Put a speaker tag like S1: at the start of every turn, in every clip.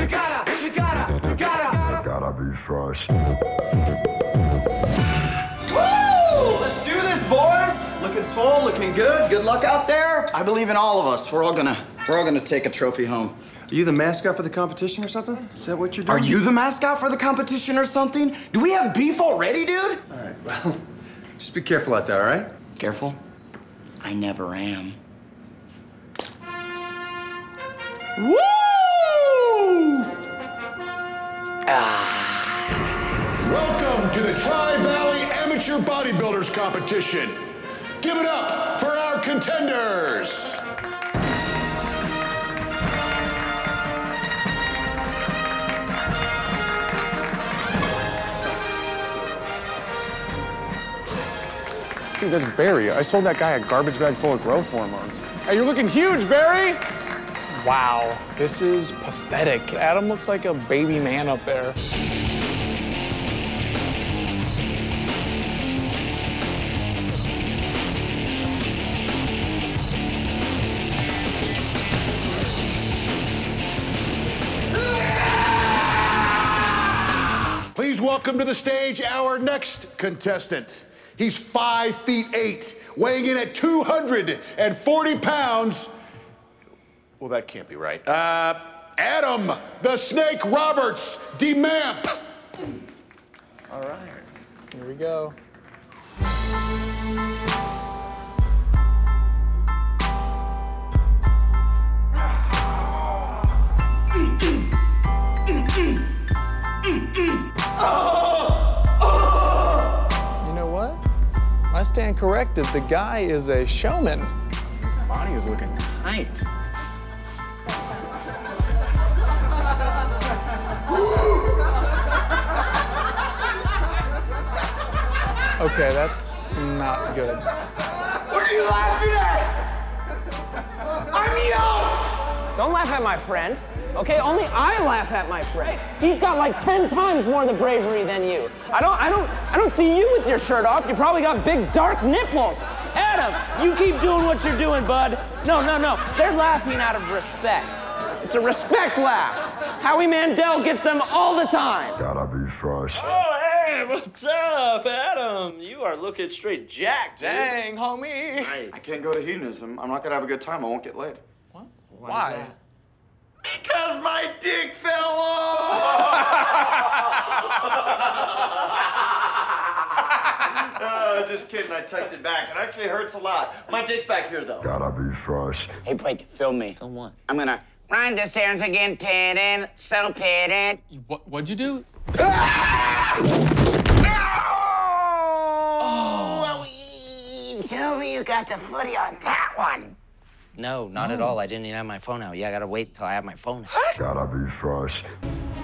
S1: You gotta, you gotta, you gotta.
S2: Gotta be fresh.
S3: Woo! Let's do this, boys. Looking swole, looking good. Good luck out there. I believe in all of us. We're all gonna, we're all gonna take a trophy home.
S4: Are you the mascot for the competition or something? Is that what you're doing?
S3: Are you the mascot for the competition or something? Do we have beef already, dude?
S4: All right, well, just be careful out there, all right?
S3: Careful. I never am. Woo! Ah.
S5: Welcome to the Tri Valley Amateur Bodybuilders Competition. Give it up for our contenders.
S6: Dude, that's Barry. I sold that guy a garbage bag full of growth hormones. Hey, you're looking huge, Barry! Wow, this is pathetic. Adam looks like a baby man up there.
S5: Please welcome to the stage our next contestant. He's five feet eight, weighing in at 240 pounds. Well, that can't be right. Uh, Adam the Snake Roberts, DeMamp.
S6: All right, here we go. You know what? I stand corrected. The guy is a showman. His body is looking tight. Okay, that's not good.
S1: What are you laughing at? I'm yoked!
S7: Don't laugh at my friend. Okay, only I laugh at my friend. He's got like 10 times more of the bravery than you. I don't I don't I don't see you with your shirt off. You probably got big dark nipples. Adam, you keep doing what you're doing, bud. No, no, no. They're laughing out of respect. It's a respect laugh. Howie Mandel gets them all the time.
S2: Gotta be fresh.
S8: Oh, hey, what's up, Adam? You are looking straight jacked, dude.
S6: Dang, homie. Nice.
S3: I can't go to hedonism. I'm not gonna have a good time. I won't get laid. What?
S6: Why?
S3: Because my dick fell off! uh, just kidding. I tucked it back. It actually hurts a lot. My dick's back here, though.
S2: Gotta be fresh.
S9: Hey, Blake, film me.
S8: Film what?
S9: I'm gonna run the stairs again, pitted, so pitted.
S6: What, what'd you do?
S9: Tell me you got the footy on that one.
S8: No, not at all. I didn't even have my phone out. Yeah, I gotta wait till I have my phone. out.
S2: Gotta be fresh.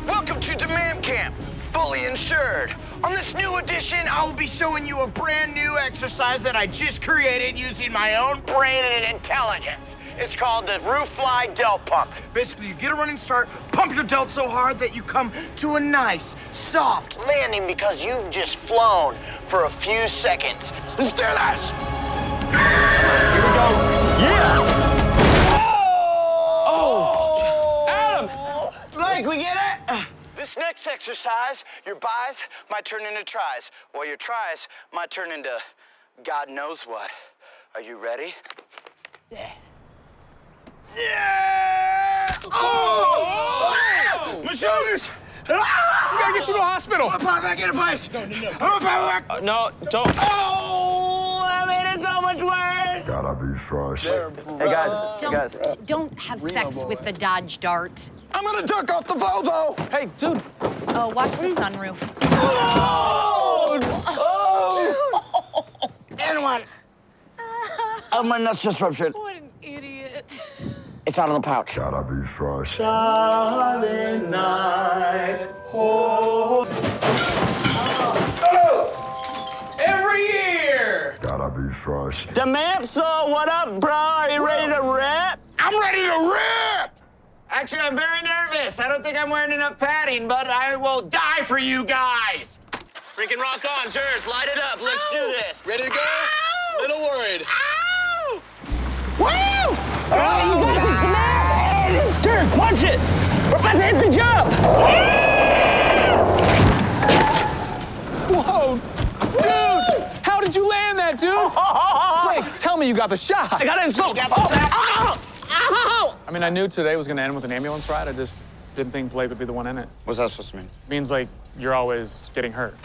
S10: Welcome to DeMamp Camp, fully insured. On this new edition, I will be showing you a brand new exercise that I just created using my own brain and intelligence. It's called the Roof Fly Delt Pump. Basically, you get a running start, pump your delt so hard that you come to a nice, soft landing because you've just flown for a few seconds. Let's do this! Here we go. Yeah! Oh! oh! Adam! Blake, we get it? This next exercise, your buys might turn into tries, while your tries might turn into God knows what. Are you ready? Yeah. Yeah! Oh! My shoulders! Ah!
S6: We gotta get you to the hospital.
S10: I'm gonna back into place. No, no, no. I'm gonna back.
S8: Uh, no, don't.
S10: Oh! I made it so much worse.
S2: Gotta be fresh.
S8: Hey, guys.
S11: Don't,
S8: guys.
S11: don't have sex with the Dodge Dart.
S10: I'm gonna duck off the Volvo.
S6: Hey, dude.
S11: Oh, watch the sunroof.
S9: Oh, And one. Oh, my nuts just ruptured.
S11: What an idiot.
S9: It's out of the pouch.
S2: Gotta be fresh. Oh. Oh.
S7: Every year.
S2: Gotta be fresh.
S7: DeMamp, so what up, bro? Are you ready to rap?
S10: I'm ready to rip. Actually, I'm very nervous. I don't think I'm wearing enough padding, but I will die for you guys.
S8: Freaking rock on, Ders. Light it up. Let's do this. Ready to go? Little worried.
S10: Woo!
S7: Oh, you got this, DeMamp! Ders, punch hit the jump!
S6: Whoa, dude! How did you land that, dude? Blake, tell me you got the shot.
S7: I got it in slow. Oh, ow!
S6: I mean, I knew today was gonna end with an ambulance ride. I just didn't think Blake would be the one in it.
S10: What's that supposed to mean?
S6: means like you're always getting hurt.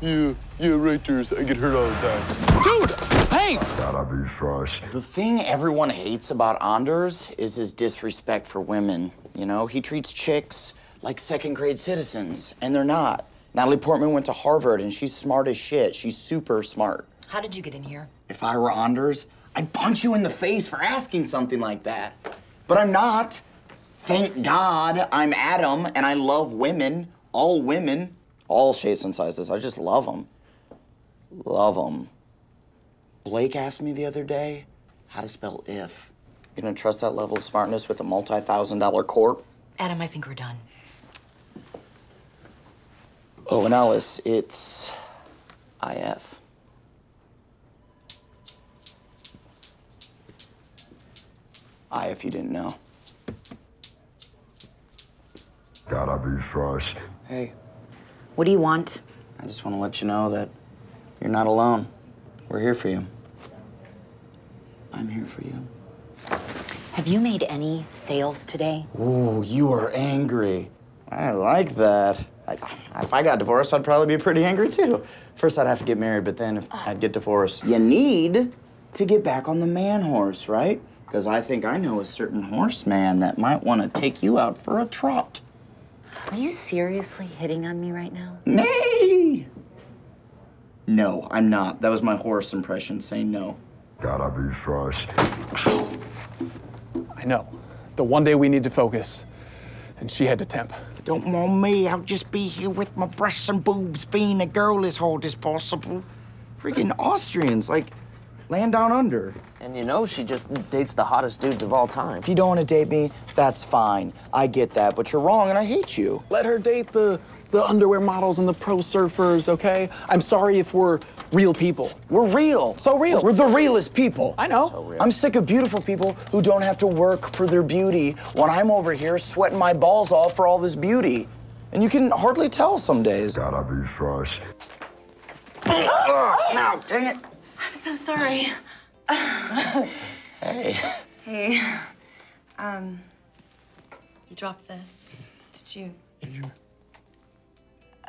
S2: Yeah, yeah, right there. I get hurt all the time.
S6: Dude, hey!
S2: Gotta.
S10: The thing everyone hates about Anders is his disrespect for women. You know, he treats chicks like second grade citizens, and they're not. Natalie Portman went to Harvard, and she's smart as shit. She's super smart.
S11: How did you get in here?
S10: If I were Anders, I'd punch you in the face for asking something like that. But I'm not. Thank God I'm Adam, and I love women, all women, all shapes and sizes. I just love them. Love them. Blake asked me the other day how to spell if. You gonna trust that level of smartness with a multi thousand dollar corp?
S11: Adam, I think we're done.
S10: Oh, and Alice, it's IF. I, if you didn't know.
S2: Gotta be fresh.
S10: Hey,
S11: What do you want?
S10: I just want to let you know that you're not alone. We're here for you. I'm here for you.
S11: Have you made any sales today?
S10: Ooh, you are angry. I like that. I, if I got divorced, I'd probably be pretty angry too. First, I'd have to get married, but then if I'd get divorced, you need to get back on the man horse, right? Because I think I know a certain horseman that might want to take you out for a trot.
S11: Are you seriously hitting on me right now?
S10: Nay! No, I'm not. That was my horse impression saying no.
S2: Gotta be fresh.
S6: I know. The one day we need to focus, and she had to temp.
S12: Don't mind me, I'll just be here with my breasts and boobs, being a girl as hard as possible.
S10: Freaking Austrians, like, land down under.
S7: And you know she just dates the hottest dudes of all time.
S10: If you don't want to date me, that's fine. I get that, but you're wrong and I hate you.
S6: Let her date the the underwear models and the pro surfers, okay? I'm sorry if we're real people.
S10: We're real. So real. We're the realest people.
S6: I know.
S10: I'm sick of beautiful people who don't have to work for their beauty when I'm over here sweating my balls off for all this beauty. And you can hardly tell some days.
S2: Gotta be fresh.
S10: No, dang it.
S13: I'm so sorry.
S10: Hey.
S13: Hey. Um, you dropped this. Did you? Did you?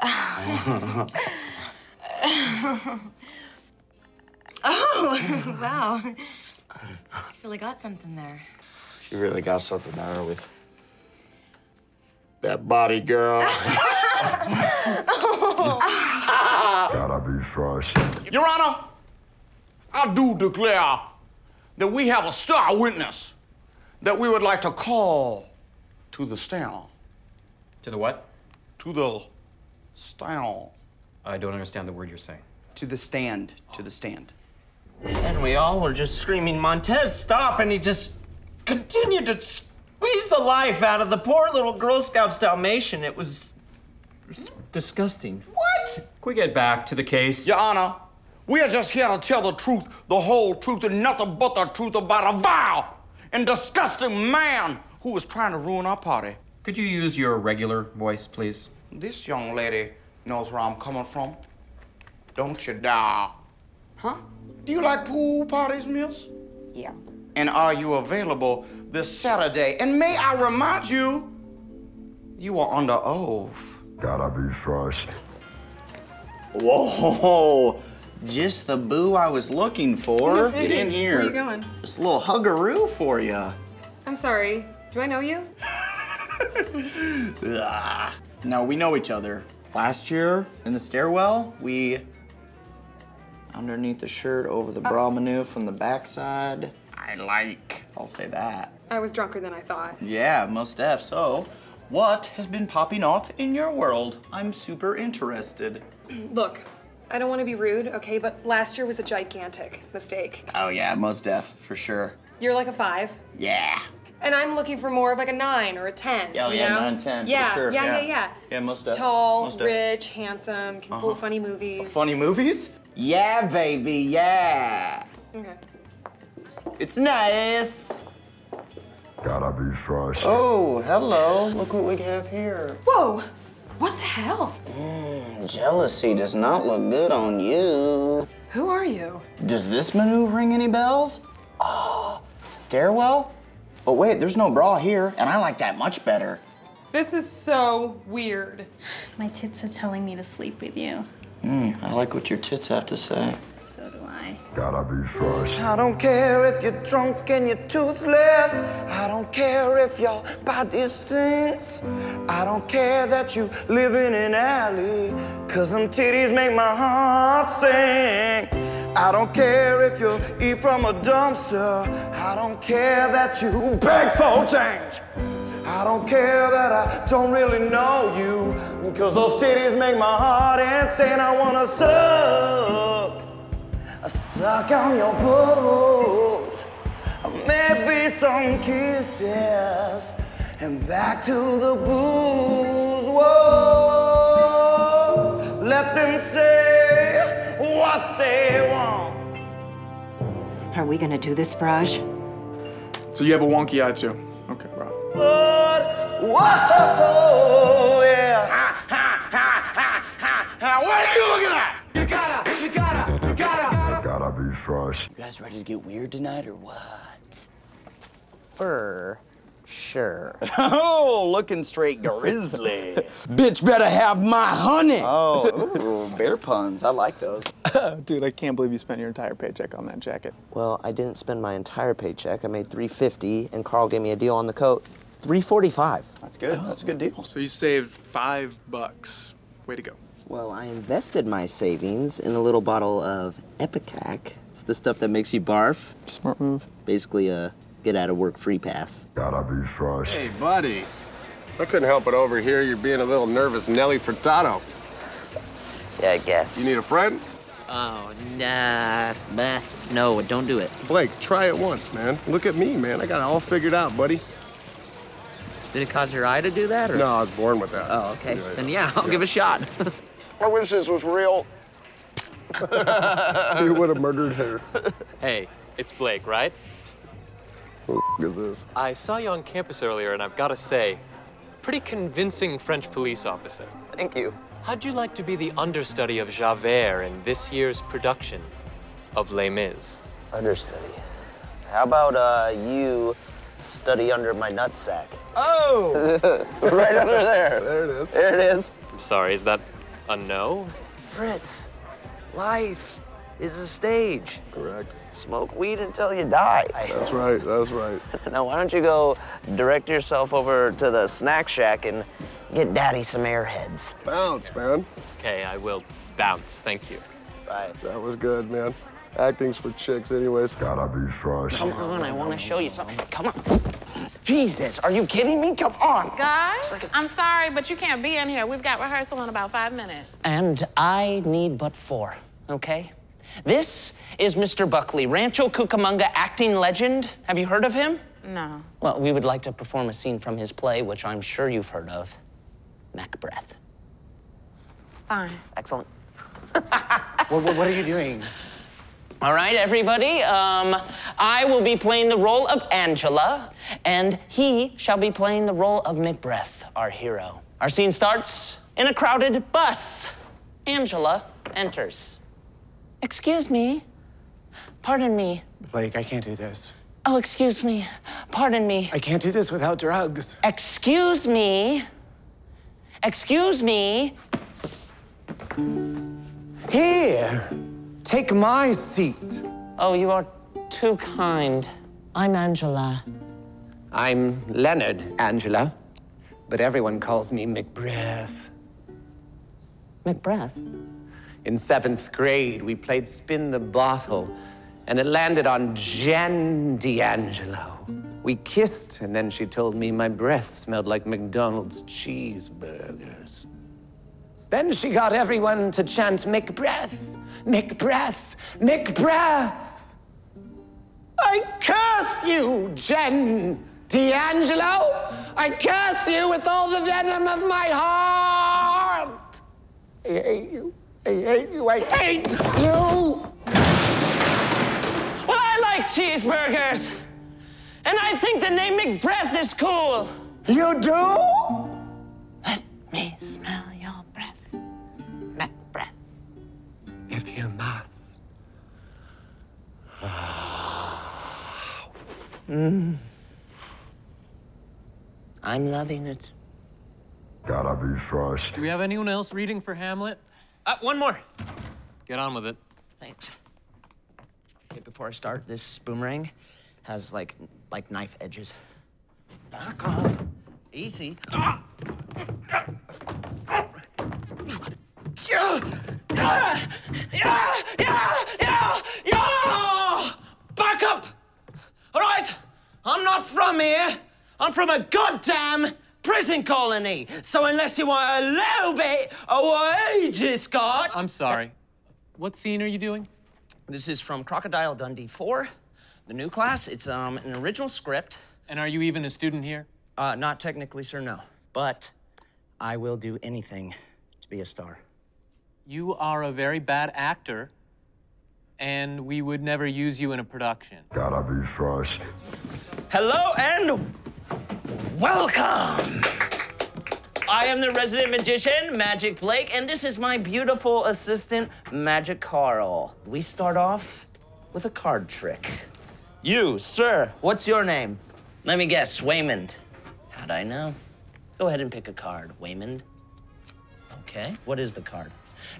S13: oh, wow. Really got something there.
S10: You really got something there with that body, girl.
S2: Gotta be fresh.
S12: Your Honor, I do declare that we have a star witness that we would like to call to the stand.
S14: To the what?
S12: To the stand.
S14: I don't understand the word you're saying.
S10: To the stand. To the stand.
S15: And we all were just screaming, Montez, stop! And he just continued to squeeze the life out of the poor little Girl Scouts Dalmatian. It was, it was disgusting.
S12: What?
S14: Can we get back to the case?
S12: Your Honor, we are just here to tell the truth, the whole truth, and nothing but the truth about a vile and disgusting man who was trying to ruin our party.
S14: Could you use your regular voice, please?
S12: This young lady knows where I'm coming from. Don't you, dare?
S13: Huh?
S12: Do you like pool parties, miss?
S13: Yeah.
S12: And are you available this Saturday? And may I remind you, you are under oath.
S2: Gotta be fresh.
S10: Whoa! Just the boo I was looking for. Get in here.
S13: Where are you going?
S10: Just a little huggaroo for you.
S13: I'm sorry. Do I know you?
S10: No, we know each other. Last year in the stairwell, we underneath the shirt over the uh, bra maneuver from the backside. I like. I'll say that.
S13: I was drunker than I thought.
S10: Yeah, most def. So, what has been popping off in your world? I'm super interested.
S13: Look, I don't want to be rude, okay, but last year was a gigantic mistake.
S10: Oh yeah, most def, for sure.
S13: You're like a five,
S10: Yeah.
S13: And I'm looking for more of like a nine or a ten.
S10: Oh,
S13: you
S10: yeah,
S13: know?
S10: nine, 10, for
S13: Yeah,
S10: sure,
S13: yeah,
S10: yeah.
S13: yeah, yeah.
S10: Yeah, most def.
S13: Tall,
S10: Most def.
S13: rich, handsome, can pull
S10: Uh-huh.
S13: funny movies.
S10: Funny movies? Yeah, baby, yeah.
S13: Okay.
S10: It's nice.
S2: Gotta be fresh.
S10: Oh, hello. Look what we have here.
S13: Whoa! What the hell?
S10: Mm, jealousy does not look good on you.
S13: Who are you?
S10: Does this move ring any bells? Oh, stairwell? But wait, there's no bra here, and I like that much better.
S13: This is so weird.
S16: My tits are telling me to sleep with you.
S10: Hmm, I like what your tits have to say.
S16: So do I.
S2: Gotta be fresh.
S12: I don't care if you're drunk and you're toothless. I don't care if your body stinks. I don't care that you live in an alley. Cause them titties make my heart sing. I don't care if you eat from a dumpster. I don't care that you beg for change. I don't care that I don't really know you. Cause those titties make my heart insane. I wanna suck. I suck on your boot. Maybe some kisses. And back to the booze. Whoa. Let them say what they want.
S17: Are we gonna do this, Braj?
S6: So you have a wonky eye too. Okay, bro.
S12: But whoa, yeah. Ha, ha, ha, ha, ha, ha. What are you looking at?
S18: You gotta, you gotta, you gotta.
S2: Gotta be fresh.
S10: You guys ready to get weird tonight or what?
S7: For sure.
S10: Oh, looking straight grizzly.
S12: Bitch better have my honey.
S10: Oh, ooh, bear puns. I like those.
S6: Dude, I can't believe you spent your entire paycheck on that jacket.
S7: Well, I didn't spend my entire paycheck. I made 350 and Carl gave me a deal on the coat. 345.
S10: That's good. That's a good deal.
S6: So you saved five bucks. Way to go.
S7: Well, I invested my savings in a little bottle of Ipecac. It's the stuff that makes you barf.
S6: Smart move.
S7: Basically a get out of work free pass.
S2: Gotta be fresh.
S8: Hey, buddy. I couldn't help but overhear you're being a little nervous Nelly Furtado.
S7: Yeah, I guess.
S8: You need a friend?
S7: Oh, nah. Bah. No, don't do it.
S8: Blake, try it once, man. Look at me, man. I got it all figured out, buddy.
S7: Did it cause your eye to do that? Or?
S8: No, I was born with that.
S7: Oh, okay.
S8: Yeah,
S7: Then yeah, I'll give it a shot.
S8: I wish this was real. you would have murdered her.
S19: Hey, it's Blake, right?
S8: Who is this?
S19: I saw you on campus earlier, and I've got to say, pretty convincing French police officer.
S7: Thank you.
S19: How'd you like to be the understudy of Javert in this year's production of Les Mis?
S7: Understudy. How about uh, you study under my nutsack?
S12: Oh!
S7: right under there.
S8: There it is.
S7: There it is.
S19: I'm sorry, is that a no?
S7: Fritz, life is a stage.
S8: Correct.
S7: Smoke weed until you die.
S8: That's right. That's right.
S7: Now, why don't you go direct yourself over to the snack shack and get daddy some airheads?
S8: Bounce, man.
S19: Okay, I will bounce, thank you.
S7: Right.
S8: That was good, man. Acting's for chicks, anyways.
S2: Gotta be fresh.
S7: Come on, I want to show you something. Come on. Jesus, are you kidding me? Come on.
S20: Guys, I'm sorry, but you can't be in here. We've got rehearsal in about five minutes.
S7: And I need but four, okay? This is Mr. Buckley, Rancho Cucamonga acting legend. Have you heard of him?
S20: No.
S7: Well, we would like to perform a scene from his play, which I'm sure you've heard of Macbeth.
S20: Fine.
S7: Excellent.
S12: What, what, what are you doing?
S7: All right, everybody. Um, I will be playing the role of Angela, and he shall be playing the role of Macbeth, our hero. Our scene starts in a crowded bus. Angela enters. Excuse me. Pardon me.
S12: Blake, I can't do this.
S7: Oh, excuse me. Pardon me.
S12: I can't do this without drugs.
S7: Excuse me. Excuse me.
S12: Here, take my seat.
S7: Oh, you are too kind. I'm Angela.
S12: I'm Leonard, Angela, but everyone calls me Macbeth.
S7: Macbeth?
S12: In seventh grade, we played Spin the Bottle, and it landed on Jen D'Angelo. We kissed, and then she told me my breath smelled like McDonald's cheeseburgers. Then she got everyone to chant Macbeth, Macbeth, Macbeth. I curse you, Jen D'Angelo. I curse you with all the venom of my heart. I hate you. I hate you. I hate you.
S7: Well, I like cheeseburgers. And I think the name McBreath is cool.
S10: You do?
S9: Let me smell your breath. Macbeth.
S8: If you must.
S9: Mm. I'm loving it.
S8: Gotta be fresh.
S19: Do we have anyone else reading for Hamlet?
S7: Uh, one more.
S19: Get on with it.
S10: Thanks. Okay, before I start, this boomerang has like like knife edges. Back off. Easy. Ah!
S7: Yeah, yeah, yeah, yeah, yeah, yeah! Back up! All right, I'm not from here. I'm from a goddamn prison colony. So unless you want a little bit of wages, Scott.
S19: I'm sorry. What scene are you doing?
S10: This is from Crocodile Dundee 4, the new class. It's um, an original script.
S19: And are you even a student here?
S10: Uh, not technically, sir, no. But I will do anything to be a star.
S19: You are a very bad actor, and we would never use you in a production.
S8: Gotta be fresh.
S7: Hello and welcome. I am the resident magician, Magic Blake, and this is my beautiful assistant, Magic Carl. We start off with a card trick. You, sir, what's your name? Let me guess, Waymond. How'd I know? Go ahead and pick a card, Waymond. Okay, what is the card?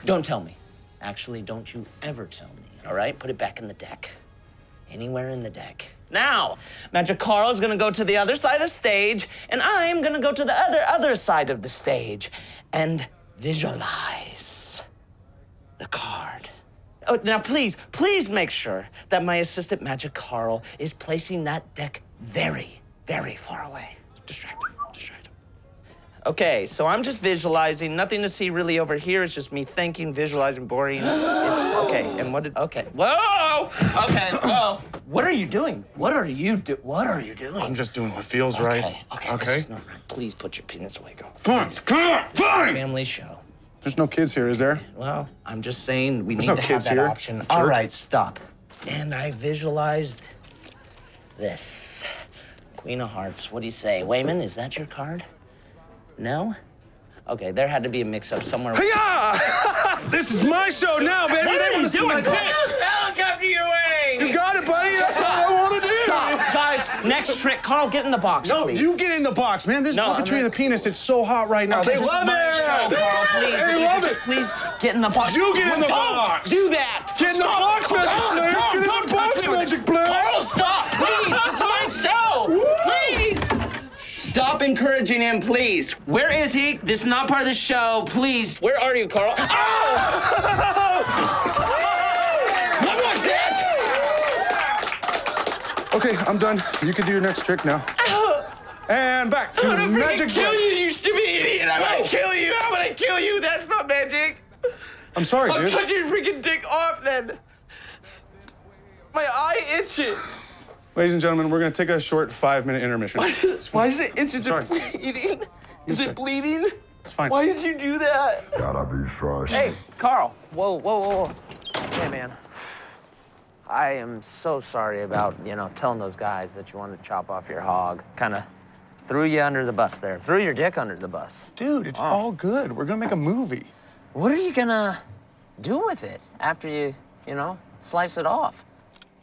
S7: Don't tell me. Actually, don't you ever tell me, all right? Put it back in the deck. Anywhere in the deck. Now, Magic Carl's gonna go to the other side of the stage, and I'm gonna go to the other, other side of the stage and visualize the card. Oh, now please, please make sure that my assistant Magic Carl is placing that deck very, very far away. Distract him, distract him. Okay, so I'm just visualizing. Nothing to see really over here. It's just me thinking, visualizing, boring. It's okay. And what did? Okay. Whoa. Okay. Whoa. What are you doing? What are you do? What are you doing?
S5: I'm just doing what feels right.
S7: Okay. Okay.
S5: Okay.
S7: This is not right. Please put your penis away, girl.
S5: Fine. Come on. Fine.
S7: Family show.
S6: There's no kids here, is there?
S7: Well, I'm just saying we
S6: There's
S7: need
S6: no
S7: to have that
S6: here.
S7: option.
S6: Jerk.
S7: All right, stop. And I visualized this. Queen of Hearts. What do you say, Wayman? Is that your card? No. Okay, there had to be a mix-up somewhere.
S6: Yeah! this is my show now, baby.
S7: What
S6: they
S7: are
S6: want
S7: you
S6: to see my
S7: doing?
S6: dick.
S7: Helicopter your way!
S6: You got it, buddy. That's all I want to do.
S7: Stop, guys. Next trick. Carl, get in the box,
S6: No,
S7: please.
S6: you get in the box, man. This
S7: No,
S6: puppetry
S7: I'm
S6: of the penis, it's so hot right now.
S7: Okay,
S6: they love it.
S7: show, Carl. Please,
S6: They love it.
S7: just please get in the box.
S6: You get in the
S7: Don't
S6: box.
S7: Do that.
S6: Get in the
S7: Stop.
S6: box, Magic
S7: Don't,
S6: Blake.
S7: don't,
S6: Get in the
S7: don't
S6: box,
S7: touch encouraging him, please. Where is he? This is not part of the show. Please. Where are you, Carl? Oh! what was that?
S6: Okay, I'm done. You can do your next trick now. And back to
S7: I'm gonna
S6: Magic
S7: freaking kill you, you stupid idiot! I'm gonna kill you! I'm gonna kill you! That's not magic!
S6: I'm sorry,
S7: I'll
S6: dude.
S7: cut your freaking dick off then! My eye itches!
S6: Ladies and gentlemen, we're going to take a short five-minute intermission.
S7: Why does it, why does it itch? Is
S6: Sorry.
S7: it bleeding? Is
S6: Yes,
S7: it bleeding?
S6: It's fine.
S7: Why did you do that?
S8: Gotta be fresh.
S7: Hey, Carl. Whoa, whoa, whoa, whoa. Hey, man. I am so sorry about, you know, telling those guys that you wanted to chop off your hog. Kind of threw you under the bus there. Threw your dick under the bus.
S6: Dude, it's all good. We're going to make a movie.
S7: What are you gonna do with it after you, you know, slice it off?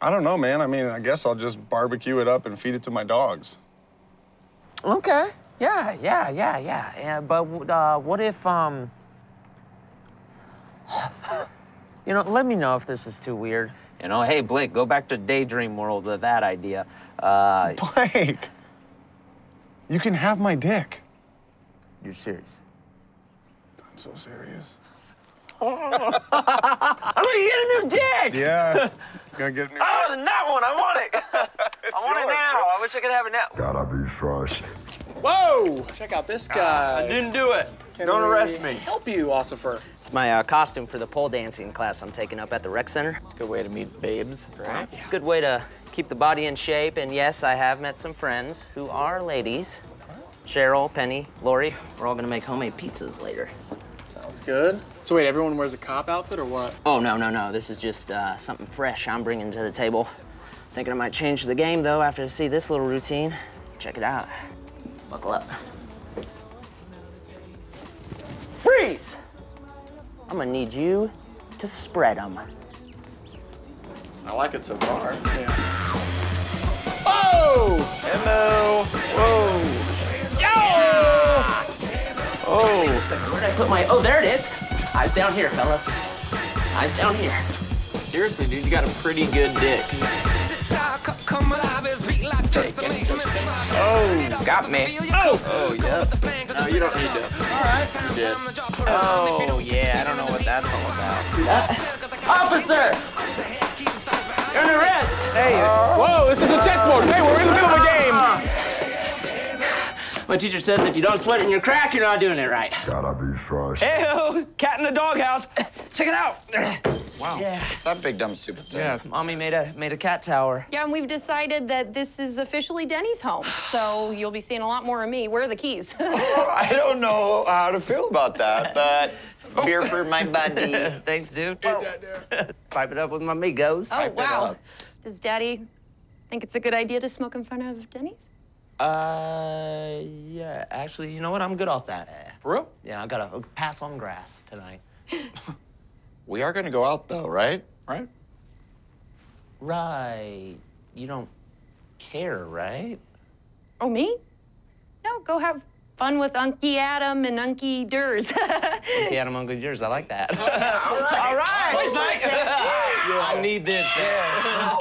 S6: I don't know, man. I mean, I guess I'll just barbecue it up and feed it to my dogs.
S7: Okay. Yeah, yeah, yeah, yeah. yeah but uh, what if, um, you know, let me know if this is too weird. You know, hey, Blake, go back to daydream world with that idea. Uh,
S6: Blake, you can have my dick.
S7: you're serious?
S6: I'm so serious.
S7: I'm gonna get a new dick!
S6: Yeah. Gonna get a new
S7: Oh, the nut one, I want it! I want it now. I wish I could have it now.
S8: Gotta be fresh.
S6: Whoa! Check out this guy.
S7: I didn't do it.
S6: Can
S7: Don't arrest me.
S6: Help you, Ossifer.
S7: It's my uh, costume for the pole dancing class I'm taking up at the rec center. It's a good way to meet babes, right? It's a good way to keep the body in shape. And yes, I have met some friends who are ladies. Cheryl, Penny, Lori. We're all gonna make homemade pizzas later.
S6: Sounds good. So wait, everyone wears a cop outfit or what?
S7: Oh, no, no, no. This is just uh, something fresh I'm bringing to the table. Thinking I might change the game though after I see this little routine. Check it out. Buckle up. Freeze! I'm gonna need you to spread them.
S10: I like it so far.
S6: Oh! Hello. Whoa.
S7: Oh! Wait a second, where did I put my. Oh, there it is! Eyes down here, fellas. Eyes down here.
S10: Seriously, dude, you got a pretty good dick.
S7: Oh, got me. Oh!
S10: Oh, yeah. No, you don't need to.
S7: All right.
S10: You did.
S7: Oh, yeah, I don't know what that's all about. Uh, Officer! You're under arrest!
S6: Hey, uh, whoa, this is a chessboard. Hey, we're in the middle of a game.
S7: My teacher says if you don't sweat in your crack, you're not doing it right.
S2: Gotta be fresh.
S7: Hey, cat in the doghouse. Check it out.
S10: Wow.
S7: Yeah.
S10: That big dumb stupid thing.
S7: Yeah, mommy made a made a cat tower.
S21: Yeah, and we've decided that this is officially Denny's home, so you'll be seeing a lot more of me. Where are the keys?
S10: Oh, I don't know how to feel about that, but beer for my buddy.
S7: Thanks, dude. Pipe it up with my amigos.
S21: oh, wow. Does Daddy think it's a good idea to smoke in front of Denny's?
S7: Uh, yeah. Actually, you know what? I'm good off that.
S6: For real?
S7: Yeah, I gotta pass on grass tonight.
S10: We are gonna go out though, right?
S6: Right.
S7: Right. You don't care, right?
S21: Oh, me? No, go have fun with Unky Adam and Unky Ders.
S7: Okay, Adam, Uncle yours. I like that. All right. All right. Boys night. I need this. Yeah.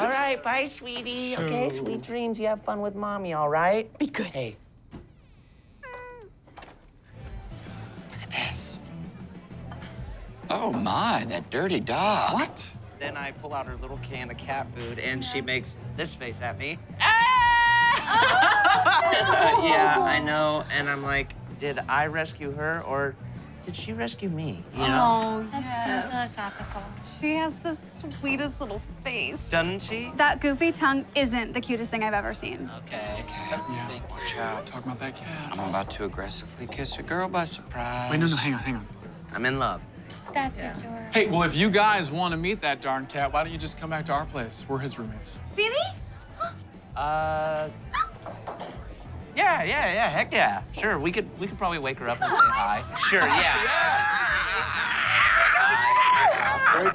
S7: all right. Bye, sweetie. Okay, sweet dreams. You have fun with mommy, all right? Be good. Hey.
S10: Look at This. Oh my, that dirty dog.
S7: What? Then I pull out her little can of cat food, and she makes this face at me. yeah, I know. And I'm like, did I rescue her or did she rescue me? You know?
S22: Oh,
S16: That's
S22: yes.
S16: so philosophical.
S22: She has the sweetest little face.
S7: Doesn't she?
S23: That goofy tongue isn't the cutest thing I've ever seen.
S7: Okay. okay.
S8: Yeah,
S10: watch out.
S8: Talk about that cat.
S10: I'm about to aggressively kiss a girl by surprise.
S8: Wait, no, no, hang on, hang on.
S7: I'm in love.
S16: That's adorable.
S8: Hey, well, if you guys want to meet that darn cat, why don't you just come back to our place? We're his roommates.
S16: Really?
S7: Uh. Yeah, yeah, yeah. Heck yeah. Sure. We could we could probably wake her up and say hi. Sure. Yeah.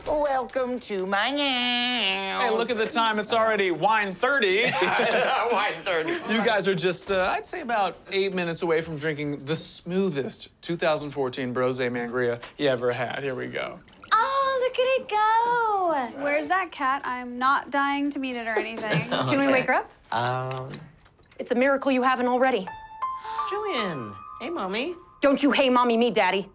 S10: Welcome to my house.
S6: Hey, look at the time. It's already wine 30.
S10: Wine 30.
S6: You guys are just, uh, I'd say, about eight minutes away from drinking the smoothest 2014 Brose Mangria you ever had. Here we go.
S23: Oh, look at it go! Where's that cat? I'm not dying to meet it or anything.
S21: Can we wake her up?
S7: Um.
S21: It's a miracle you haven't already.
S7: Jillian. Hey, mommy.
S21: Don't you hey mommy me, daddy.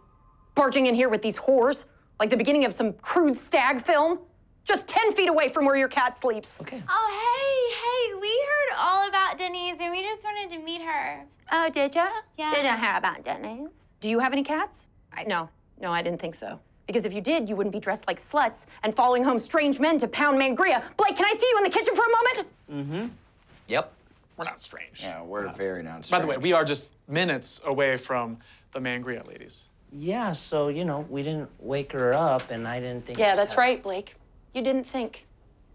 S21: Barging in here with these whores, like the beginning of some crude stag film. Just 10 feet away from where your cat sleeps.
S7: Okay.
S16: Oh, hey, hey, we heard all about Denise and we just wanted to meet her.
S21: Oh, did ya?
S16: Yeah.
S21: Didn't hear about Denny's. Do you have any cats? I, no, no, I didn't think so. Because if you did, you wouldn't be dressed like sluts and following home strange men to pound mangria. Blake, can I see you in the kitchen for a moment?
S7: Mm-hmm. Yep.
S6: We're not strange.
S10: Yeah, we're very not
S6: By the way, we are just minutes away from the Mangria ladies.
S7: Yeah. So you know, we didn't wake her up, and I didn't think.
S21: Yeah, that's
S7: had-
S21: right, Blake. You didn't think.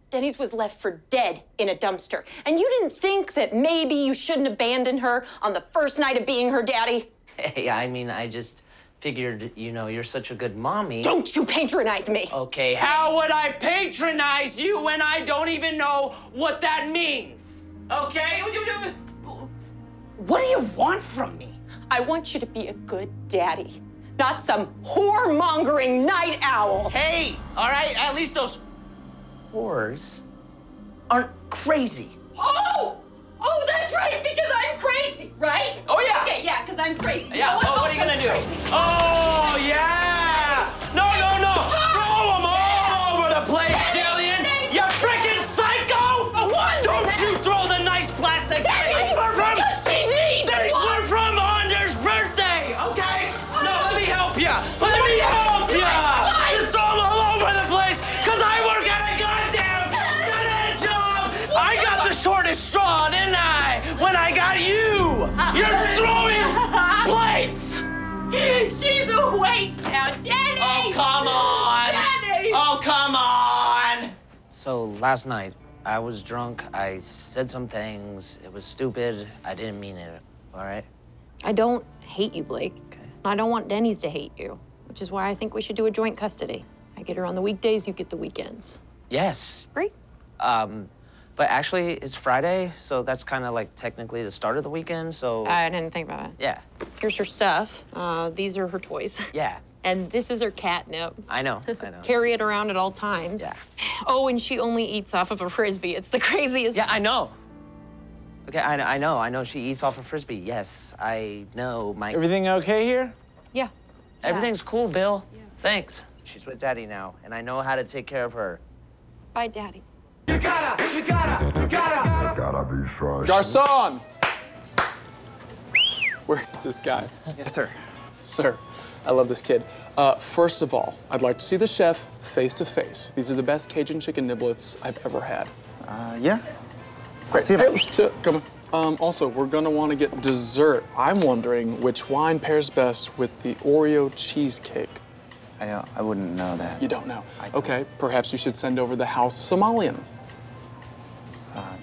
S21: Denny's was left for dead in a dumpster. And you didn't think that maybe you shouldn't abandon her on the first night of being her daddy?
S7: Hey, I mean, I just figured, you know, you're such a good mommy.
S21: Don't you patronize me!
S7: Okay. How would I patronize you when I don't even know what that means? Okay.
S21: What do you want from me? I want you to be a good daddy, not some whoremongering night owl.
S7: Hey, all right. At least those whores aren't crazy.
S21: Oh! Oh, that's right, because I'm crazy, right?
S7: Oh, yeah.
S21: Okay, yeah, because I'm crazy.
S7: Yeah.
S21: You know
S7: Oh, what are you gonna do?
S21: crazy.
S7: Oh, yeah.
S15: So last night, I was drunk. I said some things. It was stupid. I didn't mean it. All right?
S21: I don't hate you, Blake. Okay. I don't want Denny's to hate you, which is why I think we should do a joint custody. I get her on the weekdays, you get the weekends.
S15: Yes.
S21: Great.
S15: Um, but actually, it's Friday, so that's kind of like technically the start of the weekend. So
S21: I didn't think about it.
S15: yeah,
S21: Here's her stuff. Uh, these are her toys.
S15: yeah,
S21: And this is her catnip.
S15: I know, I know.
S21: Carry it around at all times.
S15: Yeah.
S21: Oh, and she only eats off of a frisbee. It's the craziest.
S15: Yeah, I know. Okay, I, I know, I know she eats off a frisbee. Yes, I know. My
S6: Everything okay here?
S21: Yeah.
S15: everything's cool, Bill. Thanks. She's with Daddy now, and I know how to take care of her.
S21: Bye, Daddy.
S1: You gotta, you gotta, you gotta.
S2: you Gotta be fresh.
S6: Garcon! Where is this guy? Yes, sir. Sir, I love this kid. Uh, first of all, I'd like to see the chef face to face. These are the best Cajun chicken niblets I've ever had.
S10: Uh, yeah.
S6: Great.
S10: see
S6: Hey, come on. Um, also, we're gonna want to get dessert. I'm wondering which wine pairs best with the Oreo cheesecake.
S10: I, don't, I wouldn't know that.
S6: You don't know. Okay, perhaps you should send over the house Somalian.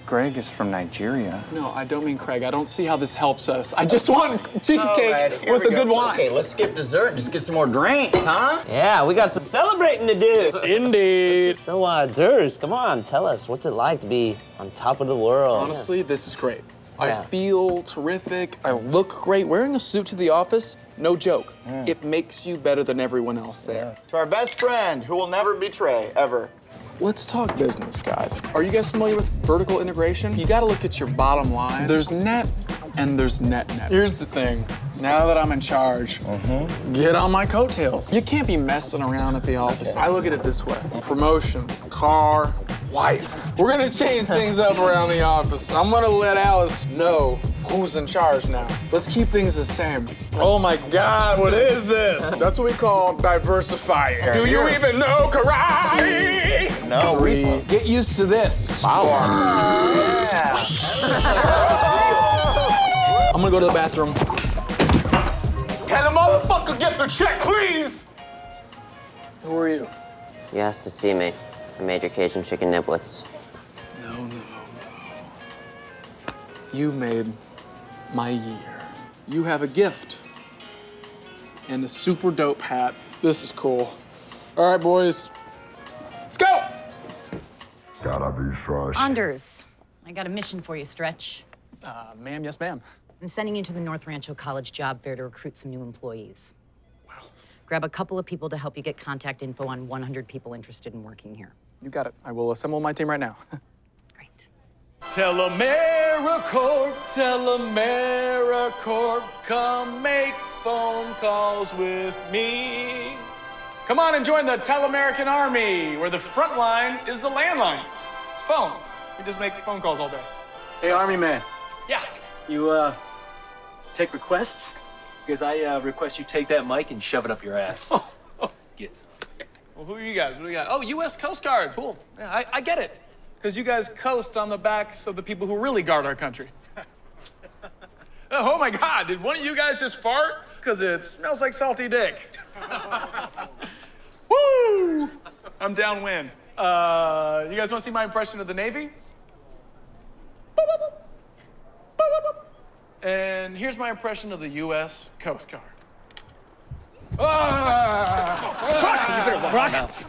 S10: Greg is from Nigeria.
S6: No, I don't mean Craig. I don't see how this helps us. I just want cheesecake with a good wine.
S10: Okay, let's skip dessert and just get some more drinks, huh?
S7: Yeah, we got some celebrating to do.
S6: Indeed.
S7: So, uh, Ders, come on, tell us, what's it like to be on top of the world?
S6: Honestly, this is great. I feel terrific. I look great. Wearing a suit to the office, no joke. It makes you better than everyone else there.
S10: To our best friend, who will never betray, ever.
S6: Let's talk business, guys. Are you guys familiar with vertical integration? You gotta look at your bottom line. There's net and there's net net. Here's the thing. Now that I'm in charge, mm-hmm. get on my coattails. You can't be messing around at the office. I look at it this way. Promotion, car, wife. We're gonna change things up around the office. I'm gonna let Alice know who's in charge now. Let's keep things the same. Oh my God, what is this? That's what we call diversifying. Do you even know karate?
S10: No,
S6: Three. Get used to this.
S10: Yeah.
S6: I'm gonna go to the bathroom.
S1: Can a motherfucker get the check, please?
S6: Who are you?
S24: You asked to see me. I made your Cajun chicken niblets.
S6: No, no, no. You made my year. You have a gift and a super dope hat. This is cool. All right, boys. Let's go.
S2: Gotta be fresh.
S11: Anders, I got a mission for you, Stretch.
S6: Uh, ma'am, yes, ma'am.
S11: I'm sending you to the North Rancho College job fair to recruit some new employees. Wow. Grab a couple of people to help you get contact info on 100 people interested in working here.
S6: You got it. I will assemble my team right now. TelAmeriCorp, TelAmeriCorp, come make phone calls with me. Come on and join the Telemerican Army, where the front line is the landline. It's phones. We just make phone calls all day.
S25: Hey, Army man.
S6: Yeah.
S25: You, uh, take requests? Because I, uh, request you take that mic and shove it up your ass. Oh, get some.
S6: Well, who are you guys? What do we got? Oh, U.S. Coast Guard. Cool. Yeah, I, I get it. Because you guys coast on the backs of the people who really guard our country. oh my God, did one of you guys just fart? Because it smells like salty dick. Woo! I'm downwind. Uh, you guys want to see my impression of the Navy? And here's my impression of the U.S. Coast Guard. Ah!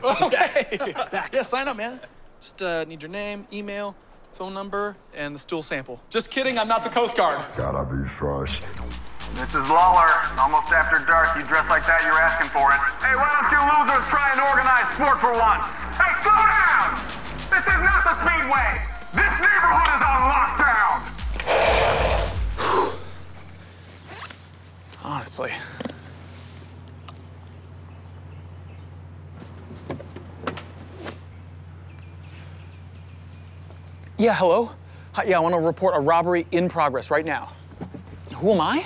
S6: Okay. yeah, sign up, man. Just uh, need your name, email, phone number, and the stool sample. Just kidding, I'm not the Coast Guard.
S2: Gotta be fresh.
S26: This is Lawler. It's almost after dark. You dress like that, you're asking for it. Hey, why don't you losers try and organize sport for once? Hey, slow down! This is not the Speedway! This neighborhood is on lockdown!
S6: Honestly. Yeah, hello? Hi, yeah, I want to report a robbery in progress right now. Who am I?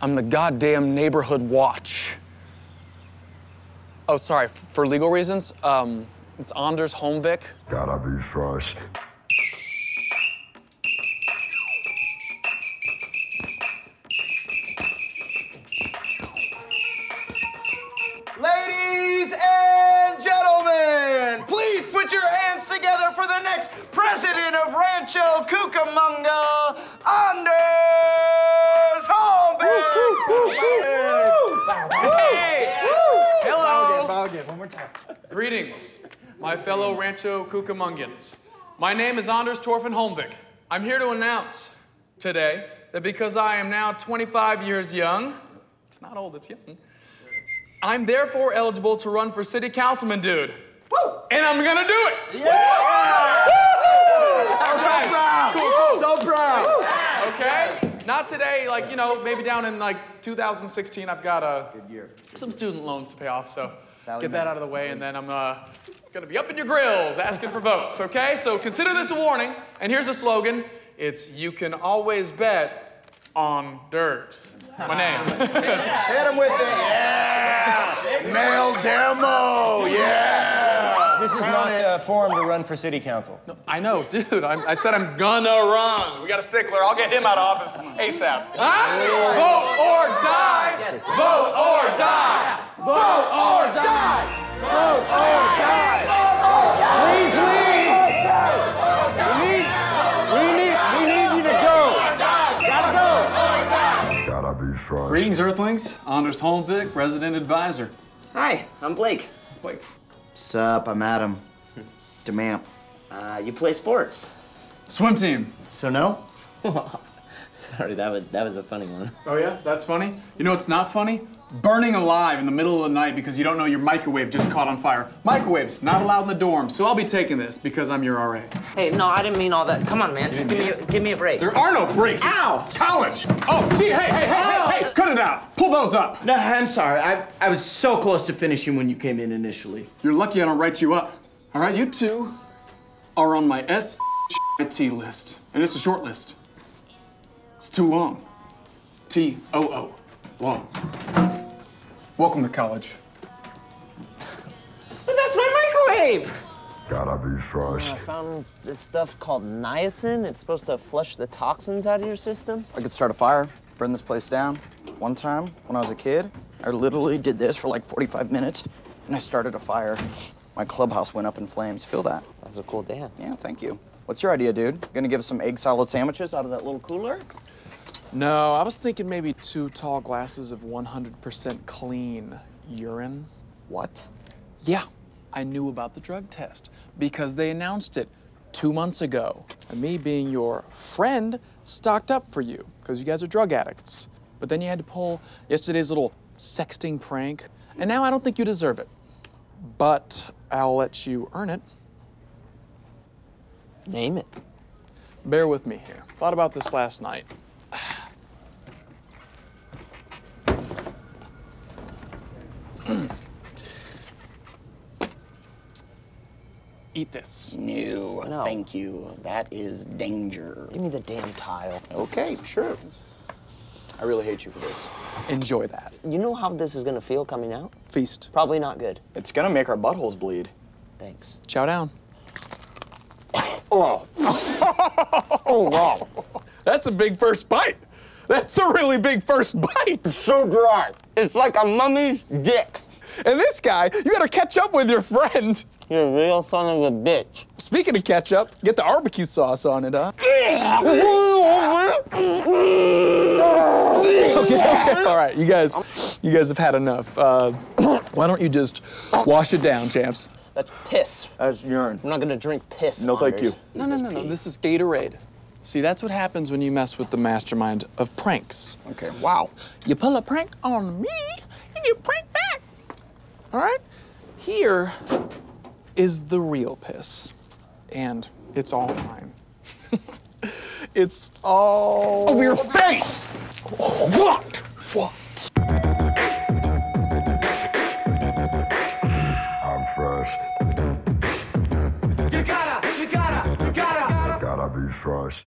S6: I'm the goddamn neighborhood watch. Oh, sorry, for legal reasons, um, it's Anders Holmvik.
S2: Gotta be fresh.
S12: Cucamonga, Anders
S6: Hey! Hello!
S10: Bow again, one more time.
S6: Greetings, my fellow Rancho Cucamongians. My name is Anders Torfin Holmvik. I'm here to announce today that because I am now 25 years young, it's not old, it's young, I'm therefore eligible to run for city councilman, dude. Woo! And I'm gonna do it! All right.
S10: proud.
S6: Cool, cool.
S10: So proud.
S6: Okay? Not today, like, you know, maybe down in like 2016, I've got uh, some student loans to pay off, so
S10: Sally
S6: get that out of the way, and then I'm uh, gonna be up in your grills asking for votes, okay? So consider this a warning, and here's the slogan it's you can always bet on Ders. That's my name.
S10: Hit him with it. Yeah.
S12: Male demo, yeah.
S27: This is not the uh, forum to run for city council.
S6: I know, dude. I'm, I said I'm gonna run. We got a stickler. I'll get him out of office ASAP. Huh? Vote or die. Vote or die. Vote or die. Vote or die.
S27: Please leave. We need, we need, we need you to go. Gotta go.
S2: Gotta be fresh.
S6: Greetings, Earthlings. Anders Holmvik, resident advisor.
S7: Hi, I'm Blake.
S6: Blake.
S10: Sup, I'm Adam. DeMamp.
S7: Uh, you play sports.
S6: Swim team.
S10: So no?
S7: Sorry, that was that was a funny one.
S6: Oh yeah, that's funny. You know what's not funny? Burning alive in the middle of the night because you don't know your microwave just caught on fire. Microwaves not allowed in the dorm, so I'll be taking this because I'm your RA.
S7: Hey, no, I didn't mean all that. Come on, man. Just give me a, give me a break.
S6: There are no breaks.
S7: Ow!
S6: College. Oh, gee, hey, hey, hey, hey, hey, cut it out. Pull those up.
S10: No, I'm sorry. I, I was so close to finishing when you came in initially.
S6: You're lucky I don't write you up. All right, you two are on my S T list, and it's a short list. It's too long. T O O, long. Welcome to college.
S7: But that's my microwave.
S2: Gotta be fresh.
S7: I found this stuff called niacin. It's supposed to flush the toxins out of your system.
S10: I could start a fire, burn this place down. One time, when I was a kid, I literally did this for like 45 minutes, and I started a fire. My clubhouse went up in flames. Feel that?
S7: That's a cool dance.
S10: Yeah, thank you. What's your idea, dude? Gonna give us some egg salad sandwiches out of that little cooler?
S6: No, I was thinking maybe two tall glasses of 100% clean urine.
S10: What?
S6: Yeah, I knew about the drug test because they announced it two months ago. And me being your friend stocked up for you because you guys are drug addicts. But then you had to pull yesterday's little sexting prank, and now I don't think you deserve it. But I'll let you earn it.
S7: Name it.
S6: Bear with me here. Thought about this last night. Eat this.
S10: No,
S7: No.
S10: thank you. That is danger.
S7: Give me the damn tile.
S10: Okay, sure. I really hate you for this.
S6: Enjoy that.
S7: You know how this is gonna feel coming out?
S6: Feast.
S7: Probably not good.
S10: It's gonna make our buttholes bleed.
S7: Thanks.
S6: Chow down.
S10: Oh. oh, wow.
S6: That's a big first bite. That's a really big first bite.
S7: So dry. It's like a mummy's dick.
S6: And this guy, you gotta catch up with your friend.
S7: You're a real son of a bitch.
S6: Speaking of ketchup, get the barbecue sauce on it, huh? okay, okay, all right, you guys, you guys have had enough. Uh, why don't you just wash it down, champs?
S7: That's piss.
S10: That's urine.
S7: I'm not gonna drink piss.
S10: No, thank you.
S6: No, no, no, no. This is Gatorade. See, that's what happens when you mess with the mastermind of pranks.
S10: Okay, wow.
S6: You pull a prank on me, and you get pranked back. All right? Here is the real piss. And it's all mine. it's all
S12: Over your face!
S6: What? What?